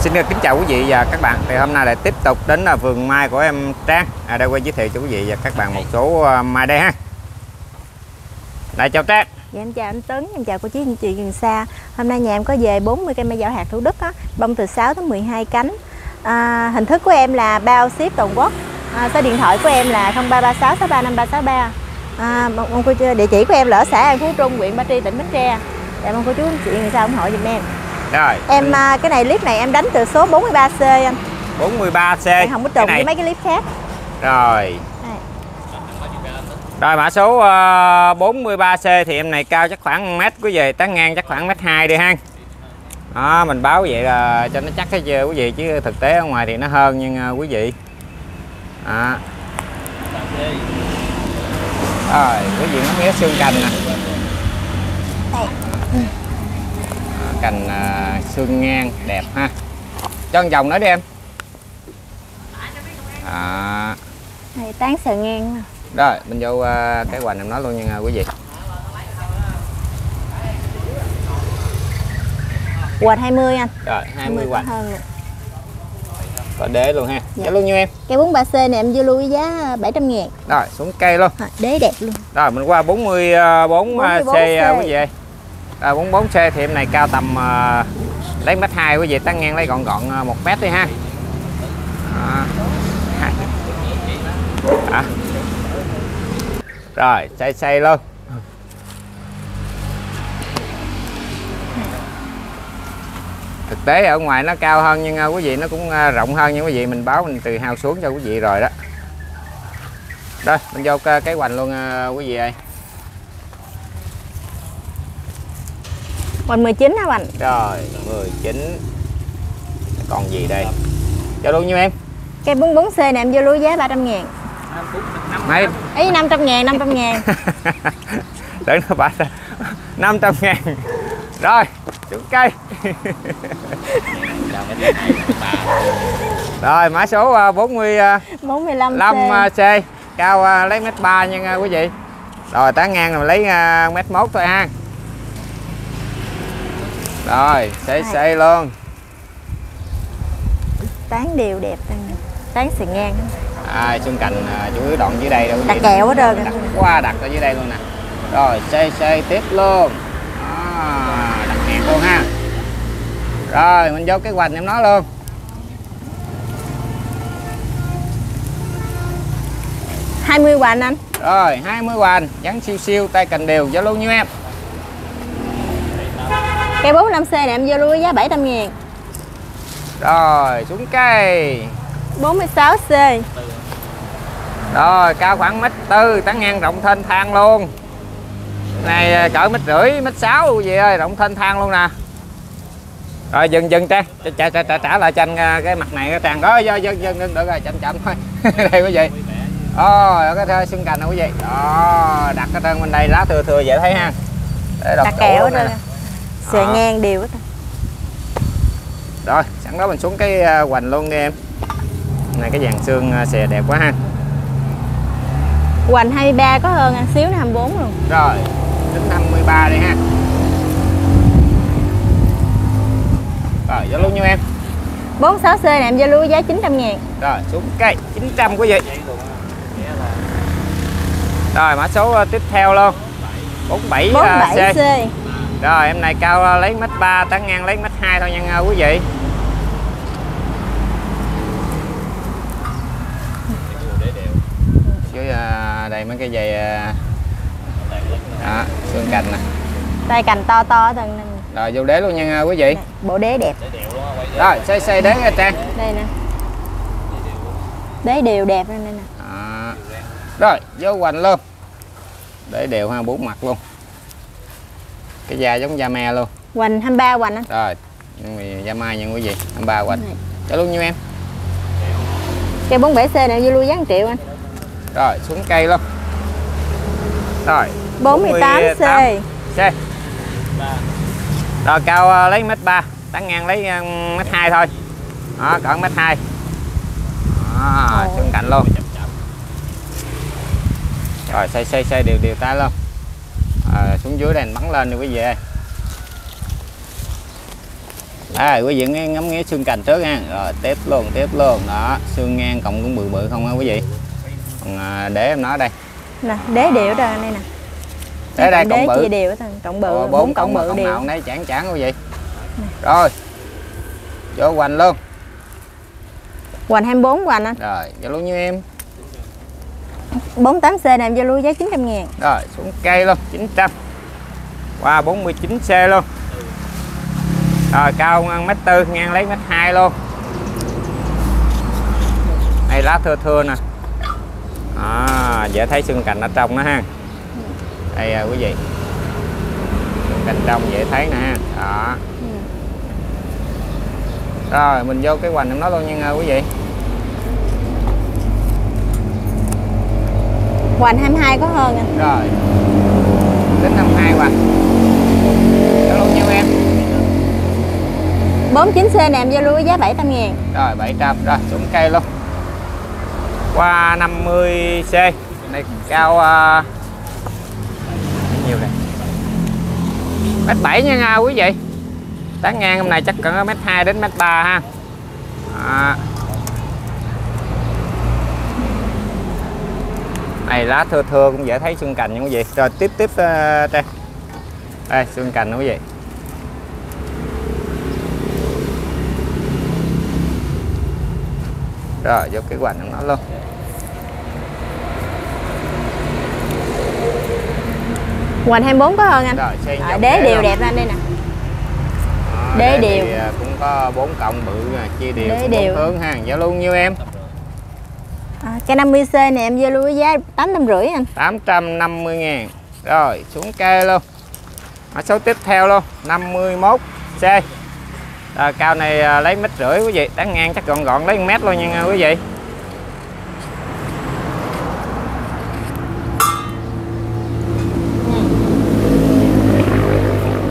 Xin kính chào quý vị và các bạn. Thì hôm nay lại tiếp tục đến là vườn mai của em Trang. À đây quay giới thiệu cho quý vị và các bạn một số à, mai đây ha. Đây chào Trang. Dạ em chào anh Tấn, em chào cô chú anh chị gần xa Hôm nay nhà em có về 40 cây mai giảo hạt Thủ Đức á, bông từ 6 tới 12 cánh à, Hình thức của em là bao ship toàn quốc à, Số điện thoại của em là 0336 635363 à, mong cô Địa chỉ của em là ở xã An Phú Trung, huyện Ba Tri, tỉnh Bến Tre Dạ mong cô chú anh chị gần xa ủng hộ giùm em rồi. Em à, cái này clip này em đánh từ số 43C anh 43C. Em không có trùng Cái với mấy cái clip khác Rồi. Đây. Rồi mã số à, 43C thì em này cao chắc khoảng mét quý vị, tán ngang chắc khoảng mét 2 đi ha. Đó, mình báo vậy là cho nó chắc hết chưa quý vị chứ thực tế ở ngoài thì nó hơn nhưng à, quý vị. Đó. Rồi, quý vị nó mía xương cành nè. Đây. À, cành à, xương ngang đẹp ha. Cho con vòng nữa đi em. À, Đây, tán sờ ngang nè. rồi mình vô à, cái hoành em nói luôn nha quý vị. Quạt 20 anh. Rồi 20 có hoành. hơn. Có đế luôn ha. Dạ. dạ. luôn như em. Cây 43C này em vô lưu với giá 700 ngàn. Rồi xuống cây luôn. À, Đế đẹp luôn. Rồi mình qua 44 44C. c à, quý vị ơi 44 c thì em này cao tầm uh, lấy mét hai quý vị tăng ngang lấy gọn gọn à, một mét đi ha. À. À. rồi xây xây luôn. Thực tế ở ngoài nó cao hơn nhưng à, quý vị nó cũng à, rộng hơn nhưng quý vị. Mình báo mình từ hao xuống cho quý vị rồi đó. Rồi mình vô cái cái hoành luôn à, quý vị ơi. Quanh 19 hả anh rồi 19 còn gì đây? Cho luôn như em. Cây 44C này em vô với giá 300 ngàn. Mấy Ý 500 ngàn 500 ngàn. Tưởng nó bả 500 ngàn. Rồi xuống cây. Rồi mã số à, 45 45C C. cao à, lấy mét ba nha à, quý vị. Rồi tán ngang rồi lấy à, mét mốt thôi ha rồi xây xây luôn. Tán đều đẹp. Tán sờ ngang à, xung cành à, chủ yếu đoạn dưới đây đâu Đặt kẹo hết trơn đặt qua đặt ở dưới đây luôn nè. Rồi xây xây tiếp luôn. À, đặt hẹn luôn ha. Rồi mình vô cái hoành em nói luôn. Hai mươi hoành anh. Rồi 20 hoành. Dắn siêu siêu tay cành đều cho luôn như em Cây 45C này em vô với giá 700 ngàn. Rồi xuống cây. 46C rồi cao khoảng mét tư tán ngang rộng thênh thang luôn. Này à, cỡ mét rưỡi mét sáu luôn gì ơi rộng thênh thang luôn nè. Rồi dừng dừng trang trả, trả, trả, trả lại tranh cái mặt này cái trang đó dừng dừng dừng được rồi chậm chậm thôi. Đây quý vị. Rồi cái thơ xương cành nè quý vị. Đó đặt cái thân bên đây lá thừa thừa vậy thấy ha. Để Đặt kẹo hết luôn trơn Sờ Đó. ngang đều hết rồi. Sẵn đó mình xuống cái à, hoành luôn đi em. Này cái dàn xương à, xè đẹp quá ha. Hoành 23 có hơn anh xíu nữa 24 luôn. Rồi tính 53 đi ha. Rồi vô luôn như em. 46C này em vô lưu giá 900 ngàn. Rồi xuống cây 900 quý vị rồi mã số ờ, tiếp theo luôn. 47 ờ, C 47C rồi em này cao ờ, lấy mét 3 tán ngang lấy mét 2 thôi nha ờ, quý vị. Dưới ờ, đây mấy cái dây đó, xương cành nè. Tay cành to to ở tầng này. Rồi vô đế luôn nha quý vị. Bộ đế đẹp. Rồi xây xây đế nha trang. Đây nè. Đế đều đẹp đây nè. Đó. rồi vô hoành luôn để đều ha bốn mặt luôn cái da giống da me luôn. Hoành 23 hoành anh rồi nhưng mà da mai nha quý vị 23 hoành. Này. cho luôn như em? Cây 47C này em vô lưu giá 1 triệu anh. Rồi xuống cây luôn. Rồi 48C C. rồi cao ờ, lấy mét ba. Tán ngang lấy ờ, mét hai thôi. Đó cỡ mét hai. Đó, xuống cạnh luôn. Rồi xây xây xây đều đều tay luôn à, xuống dưới đây mình bắn lên đi quý vị ơi. À quý vị nghe ngắm nghía xương cành trước ha. Rồi tiếp luôn tiếp luôn. Đó xương ngang cộng cũng bự bự không ha quý vị? Còn à, để em nói đây. Nè đế đều đây đây nè. Để đây đế cộng bự. á cộng bự bốn cộng cộng bự cộng đều. nào đấy chản chản quý vị. Rồi vô hoành luôn. Hoành 24 hoành anh rồi vô luôn như em 48C này em giao lưu giá 900 ngàn. Rồi xuống cây luôn 900 qua 49C luôn. Rồi cao ngang mét tư ngang lấy mét hai luôn. Đây lá thưa thưa nè. À, dễ thấy xương cành ở trong đó ha. Đây à, quý vị. Xương cành trong dễ thấy nè ha. Đó. Rồi mình vô cái hoành em nói luôn nha quý vị hoành 22 có hơn anh rồi. Đến 52 hoành. Cho luôn nhiêu em. 49C này em giao lưu giá 700 ngàn. Rồi 700 rồi xuống cây luôn. Qua 50C này cao uh, nhiều này mét 7 nha nha quý vị. Tán ngang hôm nay chắc cỡ mét 2 đến mét 3 ha. À. này lá thưa thưa cũng dễ thấy xương cành nha quý vị. Rồi tiếp tiếp uh, đây đây xương cành quý vị. Rồi vô cái hoành nó luôn. Hoành 24 có hơn anh? Rồi à, đế đều luôn. đẹp anh đây nè. Đó, đế đều. thì, à, cũng có bốn cộng bự nè, chia đều Đế cũng đều. hướng ha. Giá luôn nhiêu em à, cái 50C này em vô lưu với giá 850 anh. 850 ngàn. Rồi xuống cây luôn. Mã số tiếp theo luôn 51 C. À, cao này à, lấy mét rưỡi quý vị. Đáng ngang chắc gọn gọn lấy 1 mét luôn nha quý vị.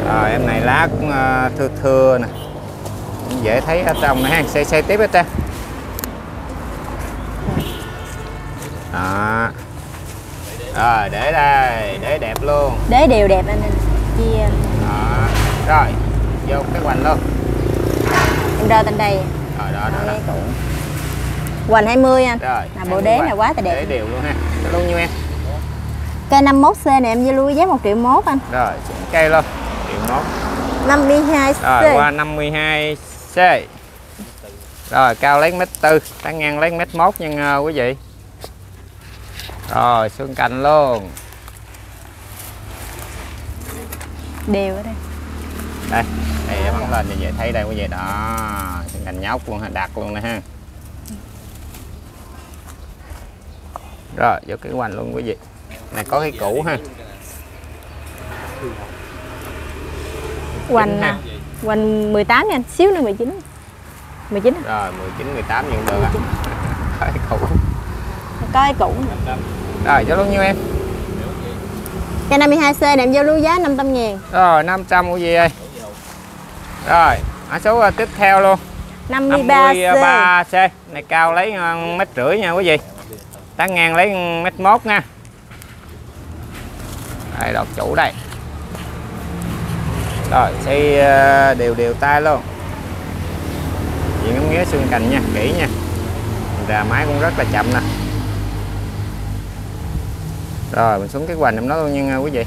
Rồi em này lá cũng à, thưa thưa nè. Cũng dễ thấy ở trong này Xe xe tiếp hết ta. Đó. Rồi để đây để đẹp luôn. Đế đều đẹp anh anh chia đó. Rồi vô cái hoành luôn. em đo tên đây. Rồi đó đó, đó. Cũ. hoành 20 anh. Rồi là bộ đế này quá là đẹp. Để đều luôn ha. Luôn nhiêu em. Cây 51C này em giao lưu giá 1 triệu mốt anh. Rồi xuống cây luôn. Triệu mốt. 52C rồi qua 52 C. Rồi cao lấy mét tư tán ngang lấy mét mốt nha uh, quý vị rồi xương cành luôn. Đều ở đây. Đây đây bắn lên như vậy thấy đây quý vị. Đó xương cành nhóc luôn ha đặt luôn nè ha. Rồi vô cái hoành luôn quý vị. Này có cái cũ ha. Hoành ha. à, hoành 18 nha anh xíu nữa 19 19 à? rồi 19 18 nhận được à. Cái cũ có cái cũ. Rồi cho luôn nhiêu em? Cây 52C này em giao lưu giá 500 ngàn. Rồi 500 quý vị ơi rồi mã số uh, tiếp theo luôn. 53C 53C này cao lấy uh, mét rưỡi nha quý vị. Tán ngang lấy mét mốt nha. Đây đọt chủ đây. Rồi xây uh, đều đều tay luôn. Chị ngắm nghía xương cành nha kỹ nha. Ra máy cũng rất là chậm nè rồi mình xuống cái hoành em nói luôn nha quý vị.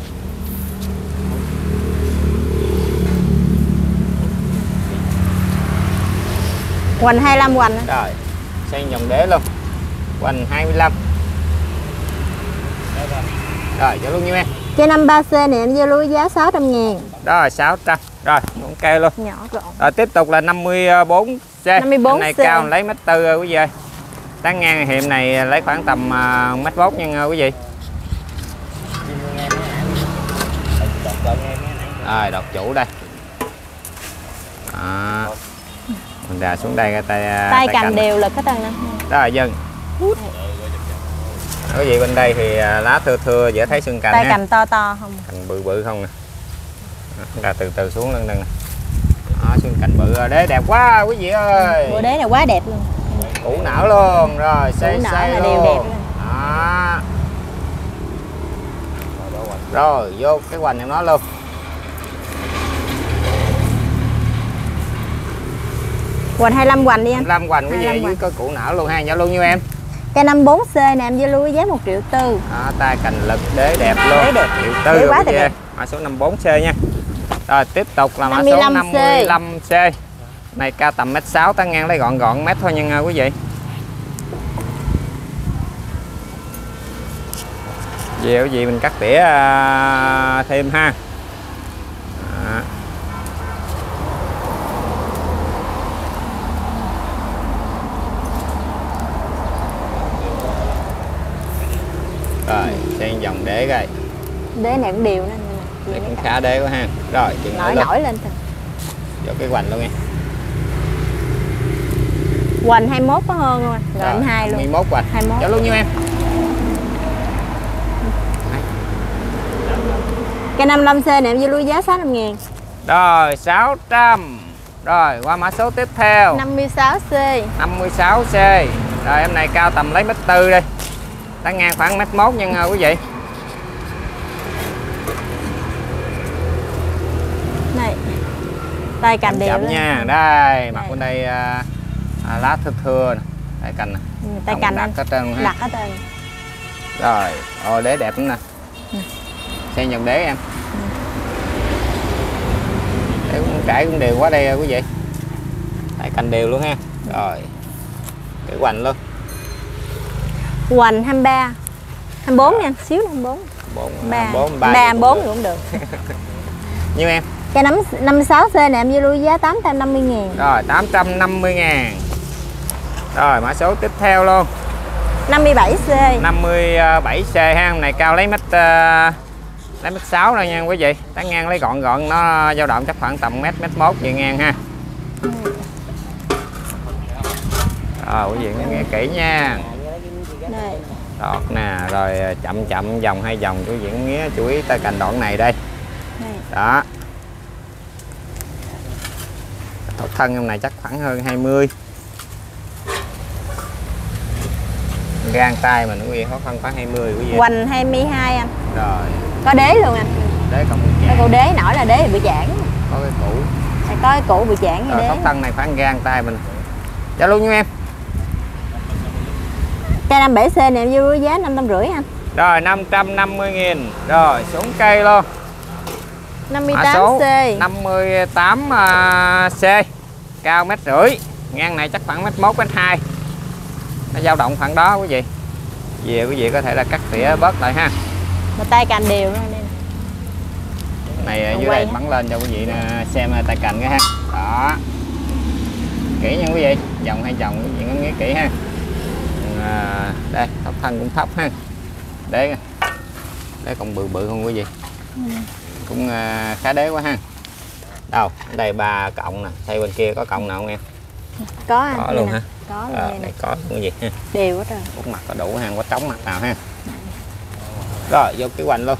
Hoành 25 hoành rồi xây dòng đế luôn. Hoành 25 rồi cho luôn nhiêu em. Cây 53C này em giao lưu giá 600 ngàn. Là 600 rồi ok luôn. Nhỏ gọn. Rồi tiếp tục là 54 C. 54 này C. cao lấy mét tư rồi quý vị ơi. Tán ngang hiểm này lấy khoảng tầm uh, mét mốt nha quý vị rồi đọt chủ đây. Đó. mình đà xuống đây cái tay à, tay cầm cành. đều lực hết trơn nè. Đó là dân quý vị bên đây thì à, lá thưa thưa dễ thấy xương cành tay cầm to to không? Cành bự bự không nè. Ra từ từ xuống lưng lưng nè. Đó, xương cành bự rồi đế đẹp quá quý vị ơi. Bộ đế này quá đẹp luôn. Củ nở luôn. Rồi xây xây luôn đều đẹp luôn. Rồi vô cái hoành em nói luôn. Hoành 25 hoành đi anh 25 hoành quý vị ở 25 dưới hoành. có củ nở luôn ha giao luôn như em? Cây 54C nè em giao lưu với giá 1 triệu tư. Đó, tay cành lực đế đẹp luôn. Đế đẹp. triệu Đế tư quá trời vị đẹp. mã số 54C nha. Rồi tiếp tục là mã số 55C. 55C này cao tầm mét 6 tán ngang lấy gọn gọn mét thôi nha quý vị quý vị mình cắt tỉa à, thêm ha. Đó. rồi xen dòng đế coi. Đế này cũng đều nè đây cũng khá đế quá ha. Rồi chừng Nổi nổi lên thôi. Vô cái hoành luôn nha. Hoành 21 có hơn anh? Rồi anh 2 luôn. 21 hoành. 21 cho luôn như em Cây 55C nè em giao lưu giá 65 ngàn. Rồi 600 rồi qua mã số tiếp theo. 56C 56C rồi em này cao tầm lấy mét tư đi. Tán ngang khoảng mét mốt nha quý vị. Này Tay cành chậm lên nha. Đây mặt bên đây à, à, lá thưa thưa nè. Tay cành nè. Ừ, Tay cành đặt anh. trơn ha. Đặt hết trơn. Rồi ồ đế đẹp lắm nè Xen dòng đế em. Để cũng trải cũng đều quá đây quý vị tay cành đều luôn ha. Rồi cái hoành luôn. Hoành 23 24 nha Xíu nữa 24 bốn. 3 bốn 3 ba 4 cũng được. như em? Cây 5, 56C nè em giao lưu giá 850 ngàn. Rồi 850 ngàn. Rồi mã số tiếp theo luôn. 57C 57C ha. Này cao lấy mét uh, lấy mét 6 rồi nha quý vị. Tán ngang lấy gọn gọn nó dao động chắc khoảng tầm mét mét mốt về ngang ha. Rồi quý vị nghe, kỹ nha. Đây đọt nè rồi ờ, chậm chậm vòng hai vòng quý vị nghe chú ý tới cành đoạn này đây. Đây đó. Thổ thân em này chắc khoảng hơn 20 gan tay mình quý vị khó khăn khoảng 20 quý vị. Hoành 22 anh. Rồi Có đế luôn anh. Đế cộng Cái chạm cổ đế nổi là đế bị chản có cái củ. Phải có cái cổ bị chản như đế. thóc thân này khoảng gan tay mình. Cho luôn nha em. Cây 57C nè em giao lưu giá 550 anh. Rồi 550 nghìn. Rồi xuống cây luôn. Mã số 58C 58 à, C. Cao mét rưỡi. Ngang này chắc khoảng mét mốt mét hai. Nó dao động khoảng đó quý vị. Về quý vị có thể là cắt tỉa bớt lại ha Mà tay cành đều luôn nè. này ở dưới đây hả? bắn lên cho quý vị nè, xem tay cành cái ha. Đó. Kỹ nha quý vị. Vòng hai vòng quý vị ngắm nghía kỹ ha. À, đây thấp thân cũng thấp ha. Để để còn bự bự không quý vị. Cũng à, khá đế quá ha. Đâu đây ba cộng nè thay bên kia có cộng nào không em? Có anh có luôn nè. ha Có luôn à, đây có cái gì ha. Đều hết rồi. Út mặt có đủ ha có trống mặt nào ha rồi vô cái hoành luôn.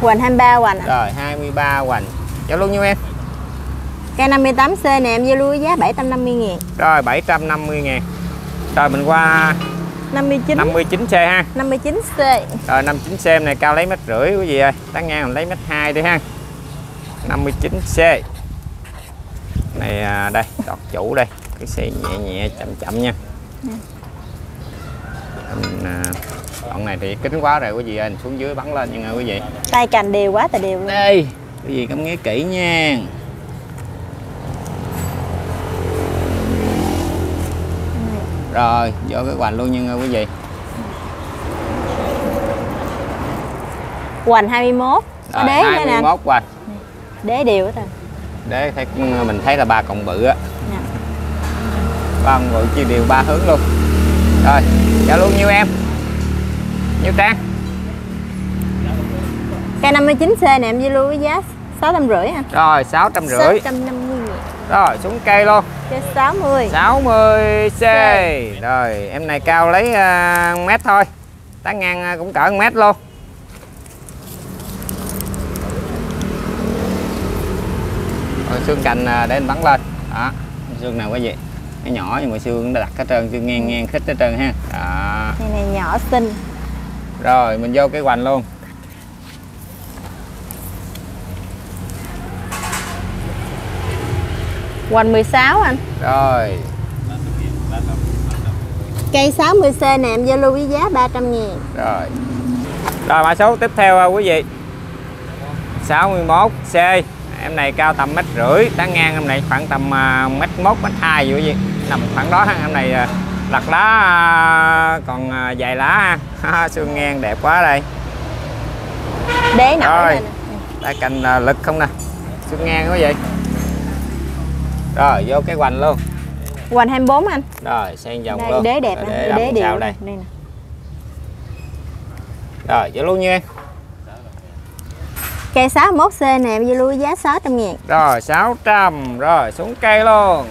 Hoành 23 hoành anh rồi 23 hoành. Cho luôn như em. Cây 58C nè em giao lưu giá 750 ngàn. Rồi 750 ngàn. Rồi mình qua 59 59C ha. 59C rồi 59C này cao lấy mét rưỡi quý vị ơi. Tán ngang mình lấy mét hai đi ha. 59C này à, đây đọt chủ đây cái xe nhẹ nhẹ chậm chậm nha. Mình, à, đoạn này thì kính quá rồi quý vị ơi mình xuống dưới bắn lên nha quý vị. Tay cành đều quá trời đều luôn. Đây quý vị cắm nghe kỹ nha. Rồi vô cái hoành luôn nha quý vị. Hoành 21 Có rồi đế nữa nè. anh 21 hoành. Đế đều hết rồi để thấy mình thấy là ba cộng bự á. Nè. Ba cộng bự chia đều ba hướng luôn. Rồi trả luôn nhiêu em? Nhiêu trang? Cây 59C nè em giao lưu với giá 650 anh rồi sáu trăm rưỡi. 650 ngàn rồi xuống cây luôn. Cây 60 60 c. Rồi em này cao lấy uh, mét thôi. Tán ngang à, cũng cỡ 1 mét luôn. Rồi xương cành à, để anh bắn lên. Đó xương nào quý vị cái nhỏ nhưng mà xương đã đặt hết trơn xương ngang ngang khít hết trơn ha. Đó. cái này nhỏ xinh. Rồi mình vô cái hoành luôn. Hoành 16 anh. Rồi. Cây 60C nè em giao lưu với giá 300 ngàn. Rồi. Rồi mã số tiếp theo à, quý vị. 61C Em này cao tầm mét rưỡi Tán ngang em này khoảng tầm à, mét 1, mét hai vậy gì nằm khoảng đó ha em này à, lặt lá à, còn à, dài lá ha. Xương ngang đẹp quá đây. Đế nổi Rồi. nè. tay cành à, lực không nè. Xương ngang quý vị rồi vô cái hoành luôn. Hoành 24 anh? Rồi sang vòng Đây luôn. đế đẹp Rồi, Đế đều sao đây. đây nè. Rồi vô luôn nha. Cây 61C này em giao lưu với giá 600 ngàn. Rồi 600 Rồi xuống cây luôn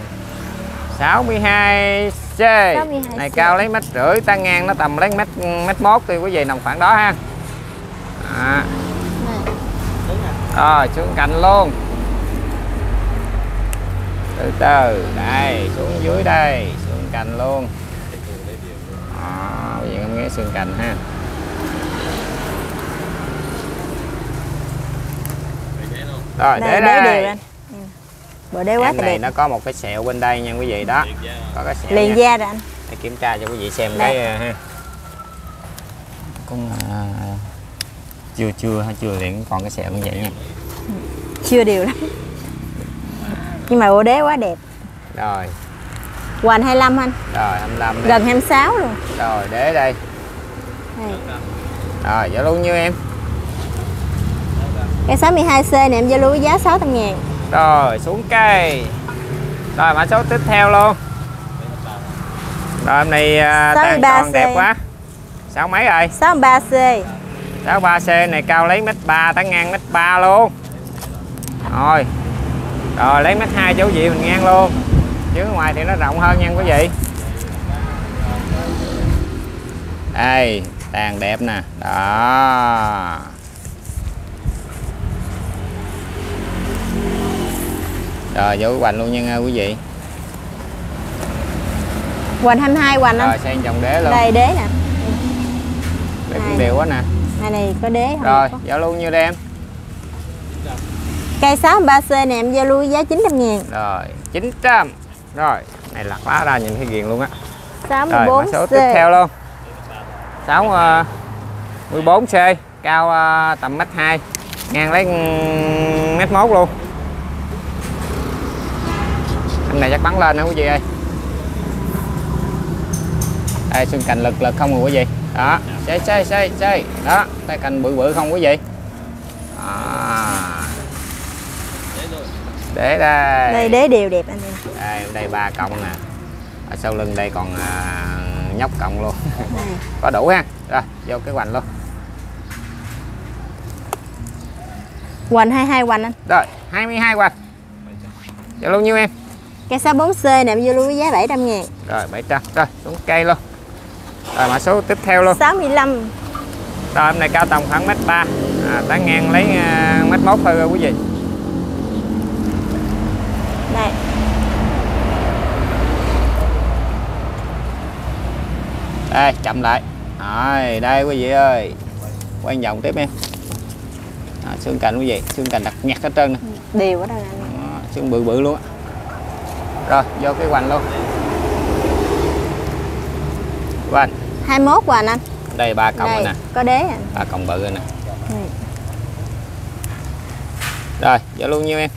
62C 62C. Này cao lấy mét rưỡi Tăng ngang nó tầm lấy mét mét mốt thì quý vị nằm khoảng đó ha. À. Rồi xuống cạnh luôn. Từ từ Đây xuống dưới đây Xuống cạnh luôn. À, vị không nghe xương cạnh ha. Rồi Đây. để đế đây Bộ đế quá em này đẹp. nó có một cái sẹo bên đây nha quý vị đó. Có cái sẹo Liền nha. da rồi anh. Để kiểm tra cho quý vị xem Đây. cái uh, ha. Con à, chưa chưa chưa liền còn cái sẹo như vậy nha. Chưa đều lắm. Nhưng mà bộ đế quá đẹp. Rồi. Hoành 25 anh. Rồi 25 đây. Gần 26 luôn. Rồi để đây. Đây. rồi giao luôn như em? Cây 62C này em giao lưu với giá 600 ngàn rồi xuống cây. Rồi mã số tiếp theo luôn. Rồi em này à, tan 63 tròn đẹp C. quá. Sáu mấy rồi? 63C 63C này cao lấy mét ba tán ngang mét ba luôn. Rồi. Rồi lấy mét hai chỗ gì mình ngang luôn. Chứ ngoài thì nó rộng hơn nha quý vị. Đây tàn đẹp nè. Đó rồi vô hoành luôn nha quý vị. Hoành 22 hoành rồi sang dòng đế luôn. Đây đế nè. Để cũng đều quá nè. Này này có đế không? Rồi có. giao luôn như đây em Cây 63C này em giao lưu với giá 900 ngàn. Rồi 900 rồi này lặt lá ra nhìn thấy ghiền luôn á. Rồi mã số 64C tiếp theo luôn. 6 uh, 14C cao ờ, tầm mét 2 ngang lấy mm, mét 1 luôn em này chắc bắn lên nè quý vị ơi? Đây xương cành lực lực không rồi quý vị. Đó xây xây xây xây đó tay cành bự bự không quý vị. À. để đây. Đây đế đều đẹp anh em. Đây, đây ba cọng nè. Ở sau lưng đây còn à, nhóc cọng luôn. Có đủ ha. Rồi vô cái hoành luôn. Hoành 22 hoành anh. Rồi 22 hoành. Vô luôn nhiêu em Cây 64C này em giao lưu với giá 700 ngàn? Rồi 700 rồi xuống cây luôn. Rồi mã số tiếp theo luôn. 65 rồi em này cao tầm khoảng mét ba. À, tán ngang lấy à, mét mốt thôi quý vị. Đây đây chậm lại. Rồi đây quý vị ơi. Quay vòng tiếp em. À, xương cành quý vị. Xương cành đặc nhặt hết trơn nè. Đều ở đây anh xương bự bự luôn á rồi vô cái hoành luôn. Hoành. 21 hoành anh đây ba rồi Đây nè. có đế ba cọng bự rồi nè. Rồi vô luôn nhiêu em?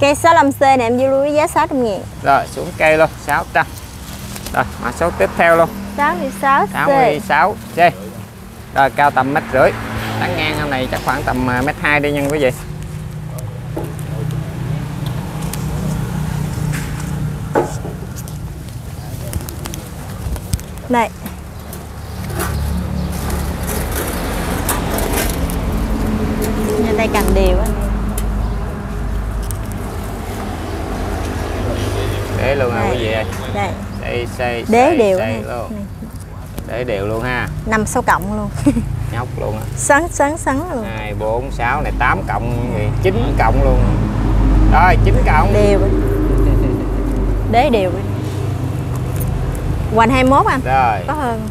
Cây 65C này em giao lưu với giá 600 ngàn. Rồi xuống cây luôn 600 rồi mã số tiếp theo luôn. 66C 66 C. Rồi cao tầm mét rưỡi. Tán ngang hôm này chắc khoảng tầm à, mét hai đi nha quý vị Đây Nhà tay cầm đều anh em để luôn ha Đây. quý vị ơi. Đây đây xây Đế xây, đều xây này. luôn. Này. để đều luôn ha. Nằm sau cộng luôn. Nhóc luôn á. Sắn sắn sắn luôn. 2 4 6 này 8 cộng gì? 9 cộng luôn. Rồi 9 cộng. Đều. Đế đều. Hoành 21 anh. Rồi. Có hơn.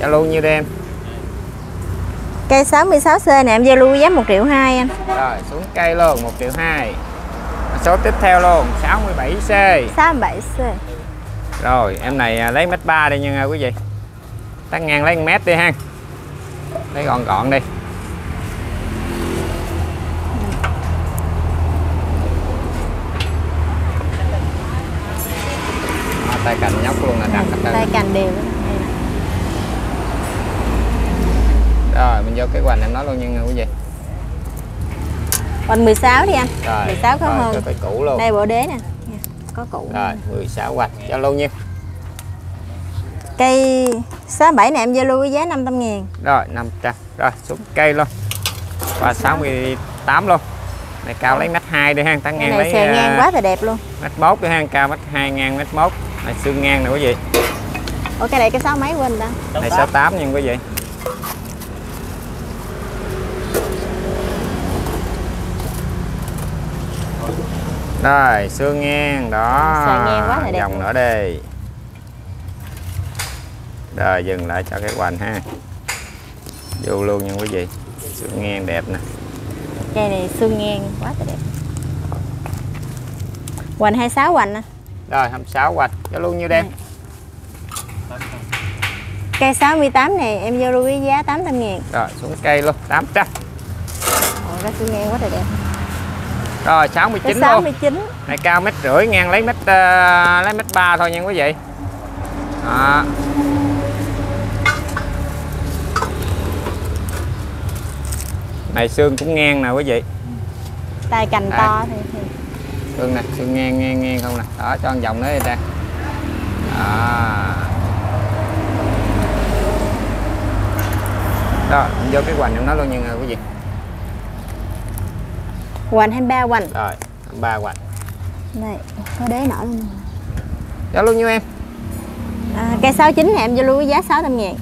Cho luôn như em? Cây 66C này em giao lưu với giá 1 triệu 2 anh. Rồi xuống cây luôn 1 triệu 2 số tiếp theo luôn 67C 67C rồi em này à, lấy mét ba đi nha quý vị. Tán ngang lấy 1 mét đi ha. Lấy gọn gọn đi. Tay là đặt đặt tay cành đều rồi mình vô cái hoành em nói luôn nha quý vị. Còn 16 đi anh. Rồi 16 có rồi, hơn. cái cũ luôn. Đây bộ đế nè. Nha, có cũ rồi 16 hoạch cho luôn nha. Cây 67 này em giao lưu với giá 500 ngàn. Rồi 500 rồi xuống cây luôn. Và 68 luôn. Này cao lấy mét hai đi ha tán ngang lấy ngang à, quá là đẹp luôn. mét mốt đi ha cao mét hai ngang mét mốt này xương ngang nè quý vị. Ủa cây này cái sáu mấy quên ta? Này 68 nha quý vị. Rồi xương ngang đó. Xà ngang quá là đẹp dòng luôn. nữa đi rồi dừng lại cho cái hoành ha. Vô luôn nha quý vị. Xương ngang đẹp nè. Cây này xương ngang quá là đẹp. Hoành 26 hoành nè rồi 26 hoạch. Cho luôn nhiêu đen? Cây 68 này em giao lưu với giá 800 ngàn. Rồi xuống cây luôn 800 Ủa, cái xương ngang quá là đẹp. Rồi cái 69 luôn 69 này cao mét rưỡi ngang lấy mét ờ, lấy mét ba thôi nha quý vị. Đó. này xương cũng ngang nè quý vị. Tay cành Đây. to thì, thì xương nè xương ngang ngang ngang không nè. Đó cho một vòng nữa đi ta. Đó. rồi mình vô cái hoành em nói luôn nha quý vị. Hoành 23 hoành? Rồi ba hoành. Này có đế nổi luôn cho luôn nhiêu em? À, cây 69 này em giao lưu với giá 600 ngàn.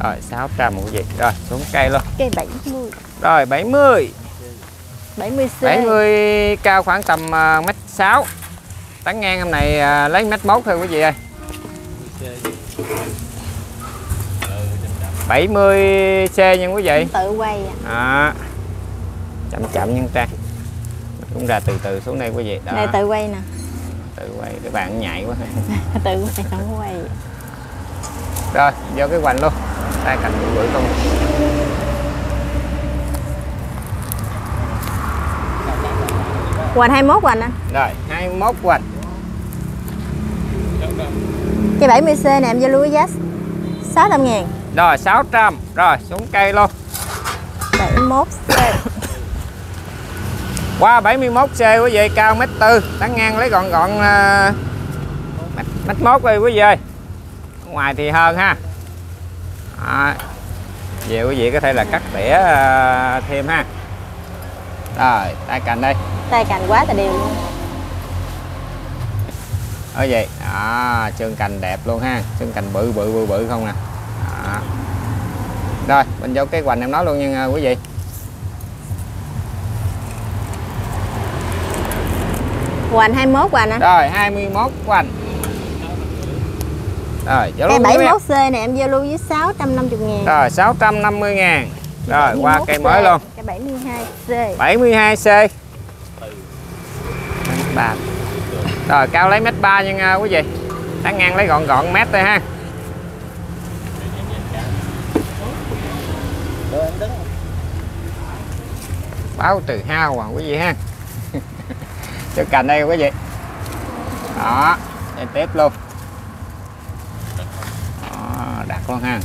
Rồi 600 quý vị rồi xuống cây luôn. Cây 70 rồi 70 70 c 70 cao khoảng tầm uh, mét 6 tán ngang hôm này à, lấy mét mốt thôi quý vị ơi. 70 c nha quý vị. Tự quay à. chậm chậm nhân trang cũng ra từ từ xuống đây quý vị. Đó. Này tự quay nè. Tự quay cái bạn nhạy quá. Tự quay không có quay. Rồi vô cái hoành luôn. Tay cành bự bự hoành 21 hoành anh rồi 21 hoành cây 70 c này em giao lưu với giá 600 ngàn. Rồi 600 rồi xuống cây luôn. 71 c. Qua 71 c quý vị cao mét tư. Tán ngang lấy gọn gọn à, mét mốt đi quý vị ơi. Ngoài thì hơn ha. À, về quý vị có thể là cắt tỉa à, thêm ha rồi tay cành đây tay cành quá là đều luôn. Ở vậy. Đó chân cành đẹp luôn ha. Chân cành bự bự bự bự không nè đó. rồi mình vô cái hoành em nói luôn nha quý vị. Hoành 21 hoành anh rồi 21 hoành rồi vô luôn quý vị. 71 c này em giao lưu với 650 ngàn. Rồi 650 ngàn Rồi qua 71 cây mới luôn. cây 72 c. 72C ba Rồi cao lấy mét ba nha quý vị Tán ngang lấy gọn gọn mét thôi ha. Báo từ hao à quý vị ha. Cho cành đây quý vị. Đó Đây tiếp luôn. Đó, đặt luôn ha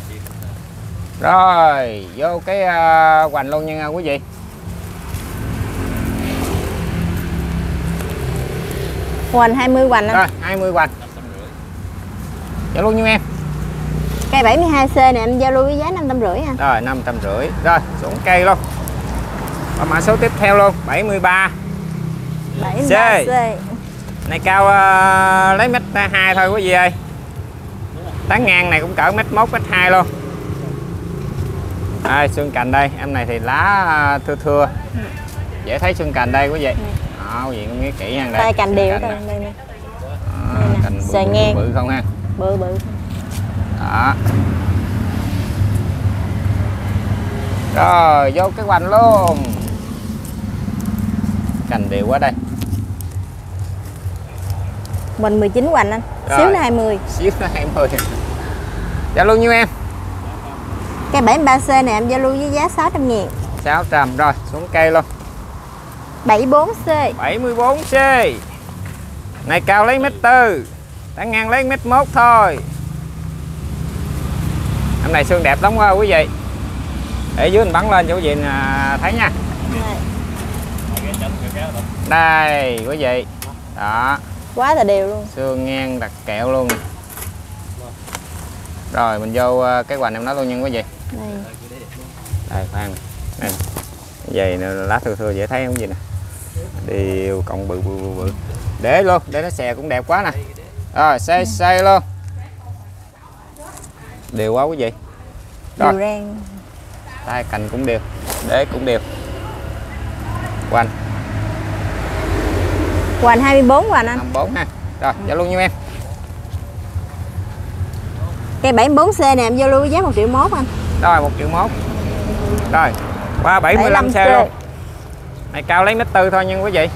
rồi vô cái uh, hoành luôn nha quý vị. Hoành 20 hoành rồi 20 hoành. Cho luôn như em. Cây 72 c này em giao lưu với giá 550 anh rồi năm trăm rưỡi. Rồi xuống cây luôn. Và mã số tiếp theo luôn 73 73 c. Này cao uh, lấy mét hai thôi quý vị ơi. Tán ngang này cũng cỡ mét mốt mét hai luôn đây xương cành đây? Em này thì lá à, thưa. Thưa dễ thấy xương cành đây quý vị đó quý vị cũng nghĩ kỹ nha đây. Tay cành đều đây nè. nè, cành bự, bự, ngang. bự không ha? Bự bự. Đó. Rồi vô cái hoành luôn. Cành đều quá đây. Mình 19 hoành anh. Rồi. Xíu nữa 20. xíu nó 20 giao lưu nhiêu em Cây 73C này em giao lưu với giá 600 ngàn. 600 rồi xuống cây luôn. 74C 74C này cao lấy mét tư tán ngang lấy mét mốt thôi. Hôm này xương đẹp lắm quá quý vị. Để dưới mình bắn lên cho quý vị à, thấy nha. Đây quý vị. Đó. Quá là đều luôn. Xương ngang đặt kẹo luôn. Rồi mình vô à, cái hoành em nói luôn nha quý vị Này. đây khoan. Đây. Dây này lá thưa thưa dễ thấy không gì nè. Đều cộng bự bự bự bự. Để luôn để nó xè cũng đẹp quá nè. Rồi xây xây luôn. Đều quá quý vị. Rồi. Tay cành cũng đều để cũng đều. Quanh Hoành 24 hoành anh 54 ha. Rồi giao luôn nha em. Cây 74C này em giao lưu với giá 1 triệu mốt anh rồi, một triệu mốt. Rồi qua bảy mươi lăm xe luôn. Này, cao lấy mét tư thôi nhưng quý vị.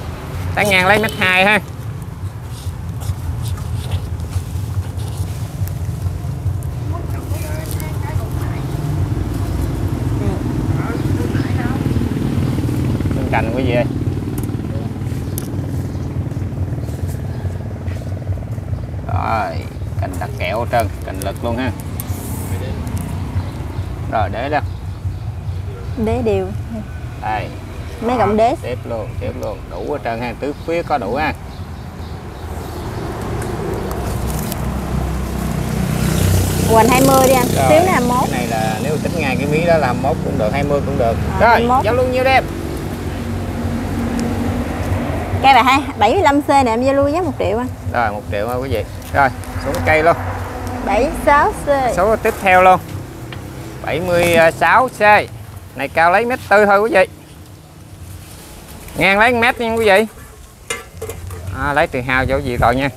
Tán ngang lấy mét hai ha. Bên cạnh quý vị ơi. Rồi, cành đặt kẹo trơn, cành lực luôn ha rồi để đó Đế đều đây. Mấy gọng đế. Tiếp luôn tiếp luôn. Đủ hết trơn ha. Tứ phía có đủ ha. Hoành 20 đi anh. Rồi, Xíu nữa 21 cái này là nếu tính ngay cái mí đó làm mốt cũng được 20 cũng được. À, rồi 21. giao luôn nhiêu đẹp Cây hai 75C này em giao với giá 1 triệu anh. Rồi một triệu thôi quý vị. Rồi xuống cây luôn. 76C số tiếp theo luôn 76C này cao lấy mét tư thôi quý vị. Ngang lấy mét nha quý vị. À, lấy từ hào cho quý vị rồi nha.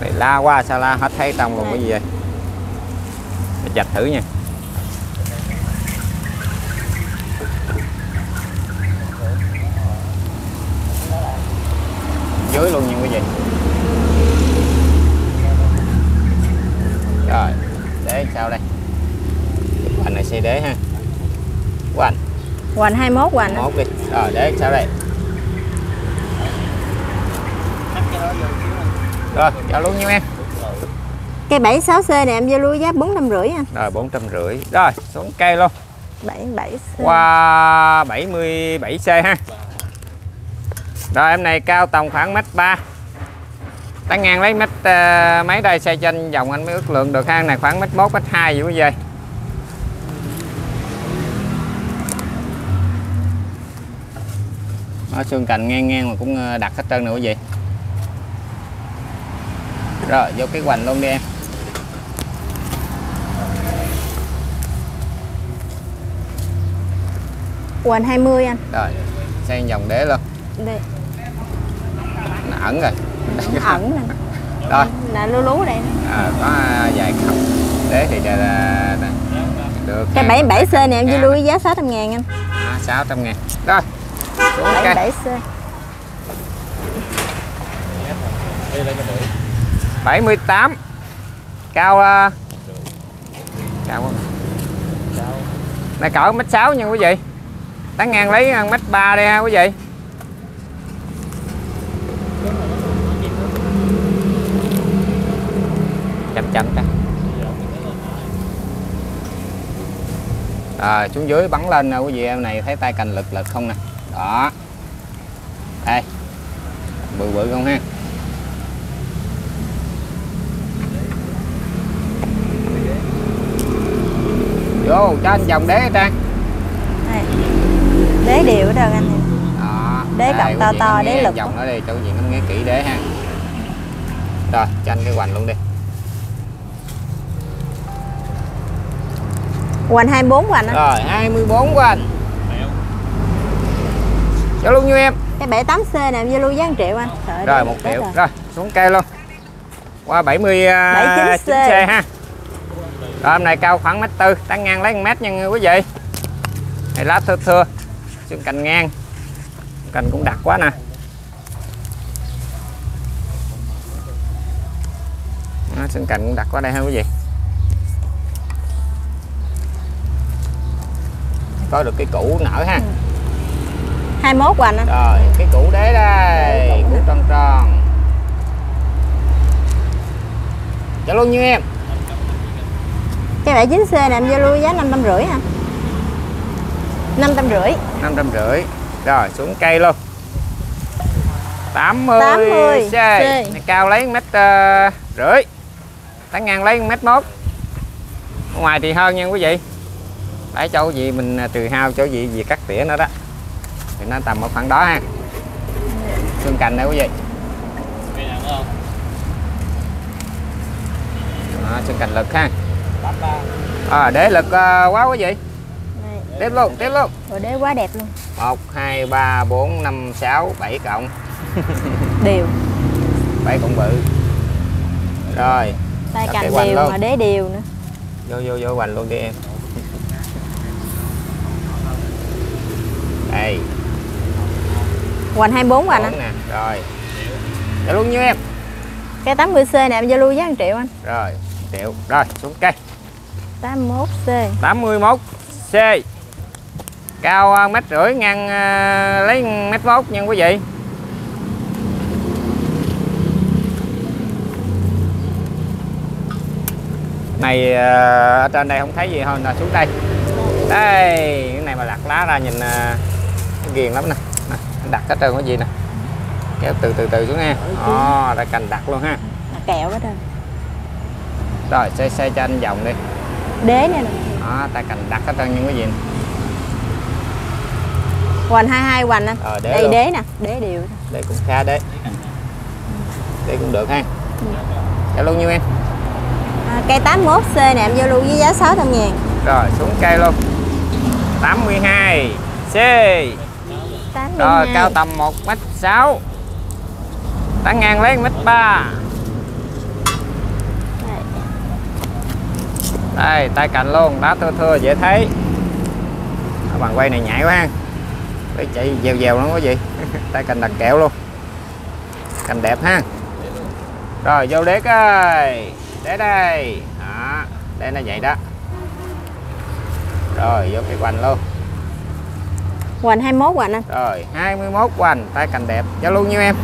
Này la qua sa la hết thấy tông luôn quý vị để chặt thử nha. Dưới luôn nha quý vị. Rồi để sao đây? Hoành này xây đế ha. Hoành Hoành 21 hoành anh một đi. Rồi để sao đây? Rồi chào luôn nha em. Cây 76C này em giao lưu giá 450 anh rồi bốn trăm rưỡi. Rồi xuống cây luôn. 77C qua 77C ha. Rồi em này cao tầm khoảng mét ba tán ngang lấy mét uh, mấy đây xe trên vòng anh mới ước lượng được ha này khoảng mét mốt mét hai vậy quý vị nó xương cành ngang ngang mà cũng ờ, đặt hết trơn nữa quý vị. Rồi vô cái hoành luôn đi em. Hoành 20 anh. Rồi xe vòng đế luôn. Đây nó ẩn rồi ẩn nè. Rồi. Là lú lú đây à, có vài cặp đế thì là, là, là được Cây ha. 77C này em giao lưu với giá 600 ngàn anh. À, 600 ngàn. Rồi xuống cây 77C 78 cao uh, cao không này cỡ mét sáu nha quý vị. Tán ngang lấy mét ba đây ha quý vị chậm chậm ta à, xuống dưới bắn lên nè quý vị em này thấy tay cành lực lực không nè. Đó. Đây. Bự bự không ha? Vô cho anh vòng đế trang Đây. Đế đều hết trơn anh đó. Đế cộng to to, đế lực. vòng đó đi cho quý vị ngắm nghe kỹ đế ha. Rồi cho anh cái hoành luôn đi Hoành 24 hoành anh rồi 24 của anh. Cho luôn như em. Cái 78C này em giao lưu giá 1 triệu anh. Trời rồi ơi, một Tết triệu. rồi. rồi xuống cây luôn. Qua 70 uh, 79C. 9C ha. Rồi hôm này cao khoảng mét tư. Tán ngang lấy 1 mét nha quý vị. Này lá thưa thưa. Xương cành ngang. Cành cũng đặc quá nè. Đó, xương cành cũng đặt qua đây ha quý vị có được cái củ nở ha. 21 hoành anh rồi cái củ đế đây củ tròn tròn. Trả luôn như em? Cái loại 9C này em giao lưu giá 550 ha 550 năm trăm rưỡi. rồi xuống cây luôn. 80, 80 C. C. Này cao lấy mét uh, rưỡi. Tán ngang lấy mét mốt. Ngoài thì hơn nha quý vị để chỗ gì mình à, trừ hao chỗ gì gì cắt tỉa nữa đó. Thì nó tầm ở khoảng đó ha. Xương cành đây quý vị đó, xương cành lực ha. À, để lực à, quá quý vị tiếp luôn tiếp luôn. Rồi đế quá đẹp luôn. 1 2 3 4 5 6 7 cộng. Đều. 7 cộng bự. Rồi. Tay cành đều mà đế đều nữa. Vô vô vô hoành luôn đi em đây Hoành 24 hoành anh nè rồi. Để luôn như em? Cái 80C này em giao lưu giá 1 triệu anh. Rồi triệu rồi xuống cây. 81C 81 C. cao à, mét rưỡi ngang à, lấy mét mốt nha quý vị. Này à, ở trên đây không thấy gì thôi là xuống đây. Đây cái này mà đặt lá ra nhìn ghiền lắm nè. Nè, đặt hết trơn cái gì nè. Kéo từ từ từ xuống nha Ồ, ra cành đặt luôn ha. Là kẹo hết trơn. Rồi xoay xoay cho anh vòng đi. Đế nè. Đó ta cành đặt hết trơn nha quý vị Hoành 22 hoành anh. Ờ, đế Đây luôn. đế nè Đế đều. Đây cũng khá đấy đây cũng được ha. Trả luôn nhiêu em? À, Cây 81C này em giao lưu với giá 600 ngàn. Rồi xuống cây luôn. 82 C 82 rồi cao tầm 1 m 6 tán ngang lấy 1 m 3 Đây. tay cành luôn. Đá thưa thưa dễ thấy. Bàn quay này nhảy quá ha. Phải chạy dèo dèo nó quý vị tay cành đặt kẹo luôn. Cành đẹp ha. Rồi vô đế ơi đế đây. Đó đây nó vậy đó. Rồi vô cái quanh luôn Hoành 21 hoành anh. Rồi, 21 hoành, tay cành đẹp. Zalo nhiêu em?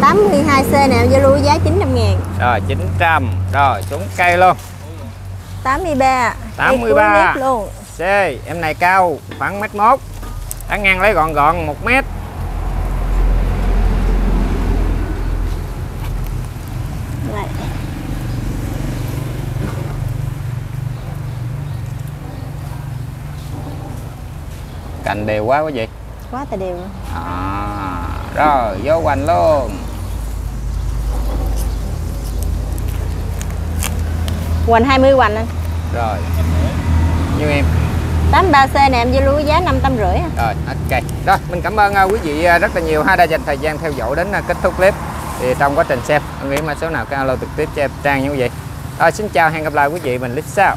82C nè, Zalo giá 900 000 Rồi, 900. Rồi, xuống cây luôn. 83. 83. luôn. C, em này cao khoảng 1m1. Tán ngang lấy gọn gọn 1 mét cành đều quá quý vị Quá tà đều. Luôn à, rồi vô hoành luôn. Hoành 20 hoành anh. Rồi như em. 83C này em với giá 550 à. rồi ok. Rồi mình cảm ơn uh, quý vị uh, rất là nhiều ha đã dành thời gian theo dõi đến uh, kết thúc clip. Thì trong quá trình xem anh nghĩ mà số nào cái alo trực tiếp cho em trang nha quý vị rồi xin chào hẹn gặp lại quý vị mình clip sau